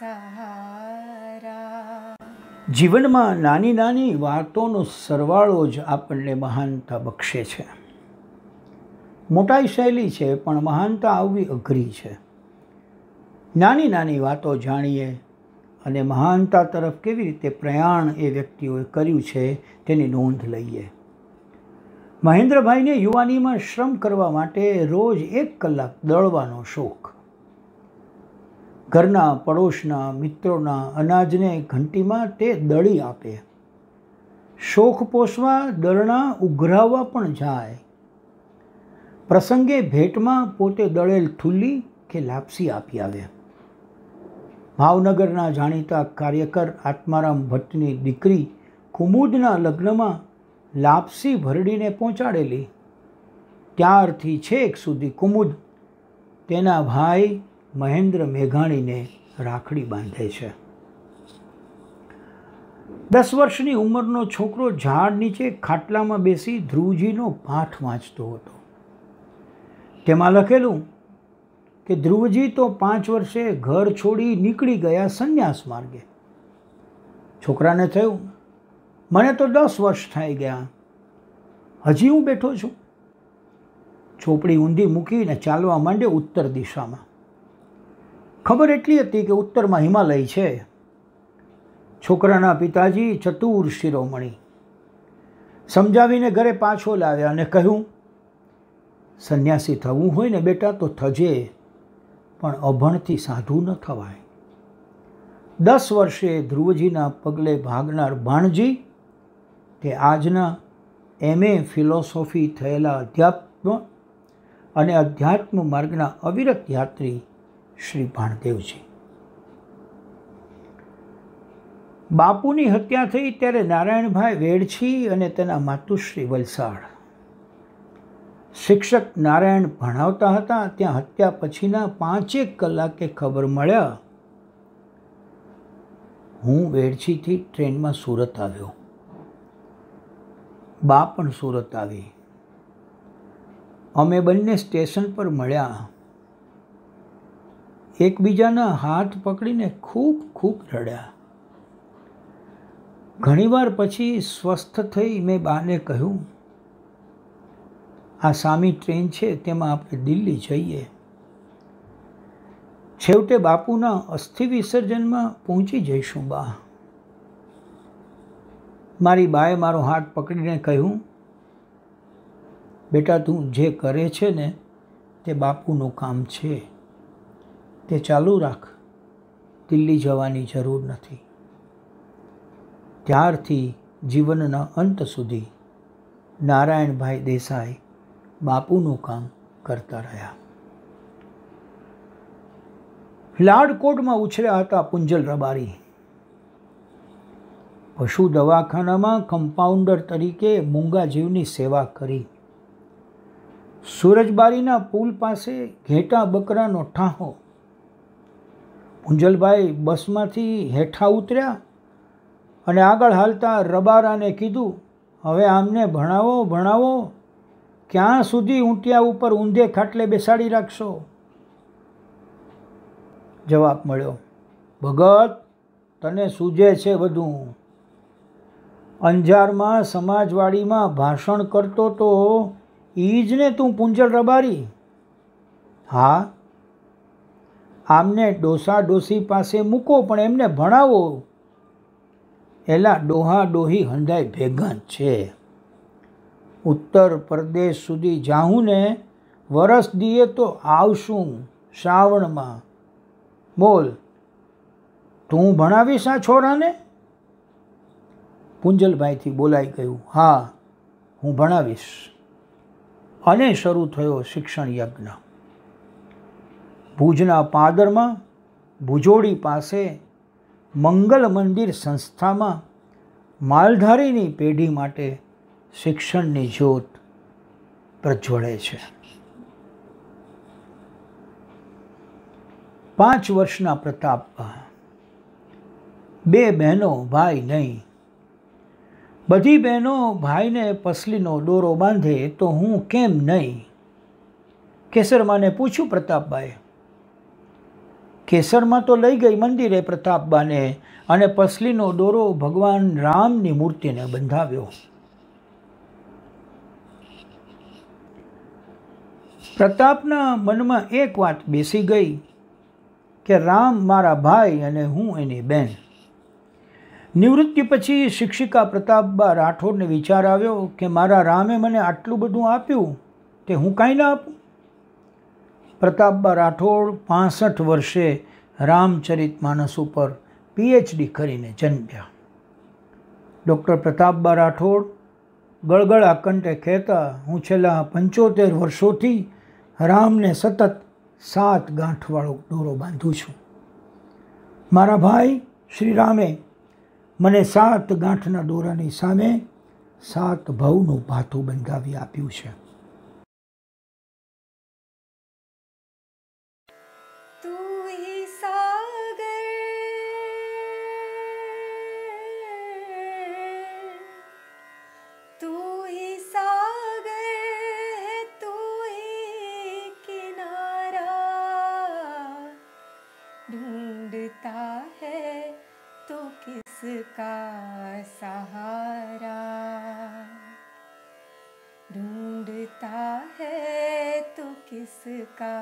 સહારા જીવનમાં નાની નાની વાતોનો સરવાળો જ આપણને મહાનતા બક્ષે છે. મોટાઈ શૈલી છે, પણ મહાનતા આવવી અઘરી છે. નાની નાની વાતો જાણીએ અને મહાનતા તરફ કેવી રીતે પ્રયાણ એ વ્યક્તિઓએ કર્યું છે તેની નોંધ લઈએ. મહેન્દ્રભાઈને યુવાનીમાં શ્રમ કરવા માટે રોજ એક કલાક દળવાનો શોખ. ઘરના પડોશના મિત્રોના અનાજને ઘંટીમાં તે દળી આપે. શોખ પોષવા દળણા ઉઘરાવવા પણ જાય. પ્રસંગે ભેટમાં પોતે દળેલ થુલ્લી કે લાપસી આપી આવે. ભાવનગરના જાણીતા કાર્યકર આત્મારામ ભટ્ટની દીકરી કુમુદના લગ્નમાં લાપસી ભરડીને પહોંચાડેલી. ત્યારથી છેક સુધી કુમુદ તેના ભાઈ મહેન્દ્ર મેઘાણીને રાખડી બાંધે છે. દસ વર્ષની ઉંમરનો છોકરો ઝાડ નીચે ખાટલામાં બેસી ધ્રુવજીનો પાઠ વાંચતો હતો. તેમાં લખેલું કે ધ્રુવજી તો પાંચ વર્ષે ઘર છોડી નીકળી ગયા સંન્યાસ માર્ગે. છોકરાને થયું, મને તો દસ વર્ષ થઈ ગયા. હજી હું બેઠો છું. ચોપડી ઊંધી મૂકીને ચાલવા માંડ્યો ઉત્તર દિશામાં. ખબર એટલી હતી કે ઉત્તરમાં હિમાલય છે. છોકરાના પિતાજી ચતુર શિરોમણી. સમજાવીને ઘરે પાછો લાવ્યા અને કહ્યું, સંન્યાસી થવું હોય ને બેટા તો થજે, પણ અભણથી સાધુ ન થવાય. દસ વર્ષે ધ્રુવજીના પગલે ભાગનાર ભાણજી, તે આજના એમએ ફિલોસોફી થયેલા અધ્યાત્મ અને અધ્યાત્મ માર્ગના અવિરત યાત્રી શ્રી ભાણદેવજી. બાપુની હત્યા થઈ ત્યારે નારાયણભાઈ વેડછી અને તેના માતુશ્રી વલસાડ. શિક્ષક નારાયણ ભણાવતા હતા, ત્યાં હત્યા પછીના પાંચેક કલાકે ખબર મળ્યા, હું વેડછીથી ટ્રેનમાં સુરત આવ્યો. બા પણ સુરત આવી. અમે બંને સ્ટેશન પર મળ્યા. એકબીજાના હાથ પકડીને ખૂબ ખૂબ રડ્યા. ઘણીવાર પછી સ્વસ્થ થઈ મેં બાને કહ્યું, આ સામી ટ્રેન છે, તેમાં આપણે દિલ્હી જઈએ. છેવટે બાપુના અસ્થિ વિસર્જનમાં પહોંચી જઈશું બા. મારી બાએ મારો હાથ પકડીને કહ્યું, બેટા, તું જે કરે છે ને, તે બાપુનું કામ છે. તે ચાલુ રાખ. દિલ્હી જવાની જરૂર નથી. ત્યારથી જીવનના અંત સુધી નારાયણભાઈ દેસાઈ બાપુનું કામ કરતા રહ્યા. લાડકોટમાં ઉછર્યા હતા પુંજલ રબારી. પશુ દવાખાનામાં કમ્પાઉન્ડર તરીકે મૂંગા જીવની સેવા કરી. સૂરજબારીના પુલ પાસે ઘેટા બકરાનો ઠાહો પુંજલભાઈ બસમાંથી હેઠા ઉતર્યા અને આગળ હાલતા રબારાને કીધું, હવે આમને ભણાવો ભણાવો. ક્યાં સુધી ઊંટિયા ઉપર ઊંધે ખાટલે બેસાડી રાખશો? જવાબ મળ્યો, ભગત, તને સૂજે છે બધું. અંજારમાં સમાજવાડીમાં ભાષણ કરતો તો ઈ જ ને તું પુંજલ રબારી. હા? આમને ડોસા ડોસી પાસે મૂકો, પણ એમને ભણાવો. એલા ડોહા ડોહી હંધાય ભેગા છે. ઉત્તર પ્રદેશ સુધી જાઉં ને વરસ દીએ તો આવશું શ્રાવણમાં. બોલ, તું ભણાવીશ આ છોરાને? પુંજલભાઈથી બોલાઈ ગયું, હા, હું ભણાવીશ. અને શરૂ થયો શિક્ષણ યજ્ઞ. ભુજના પાદરમાં ભુજોડી પાસે મંગલ મંદિર સંસ્થામાં માલધારીની પેઢી માટે શિક્ષણની જ્યોત પ્રજ્વળે છે. પાંચ વર્ષના પ્રતાપ બે બહેનો, ભાઈ નહીં. બધી બહેનો ભાઈને પસલીનો દોરો બાંધે તો હું કેમ નહીં? કેસરમાને પૂછ્યું પ્રતાપબાએ. કેસરમાં તો લઈ ગઈ મંદિરે પ્રતાપબાને અને પસલીનો દોરો ભગવાન રામની મૂર્તિને બંધાવ્યો. પ્રતાપના મનમાં એક વાત બેસી ગઈ કે રામ મારા ભાઈ અને હું એની બેન. નિવૃત્તિ પછી શિક્ષિકા પ્રતાપબા રાઠોડને વિચાર આવ્યો કે મારા રામે મને આટલું બધું આપ્યું તે હું કાંઈ ના આપું? પ્રતાપબા રાઠોડ પાસઠ વર્ષે રામચરિત માનસ ઉપર પીએચડી કરીને જન્મ્યા. ડૉક્ટર પ્રતાપબા રાઠોડ ગળગળા કંઠે કહેતા, હું છેલ્લા પંચોતેર વર્ષોથી રામને સતત સાત ગાંઠવાળો દોરો બાંધું છું. મારા ભાઈ શ્રી રામે મને સાત ગાંઠના દોરાની સામે સાત ભવનું ભાથું બંધાવી આપ્યું છે. ढूंढता है तो किसका सहारा ढूंढता है तो किसका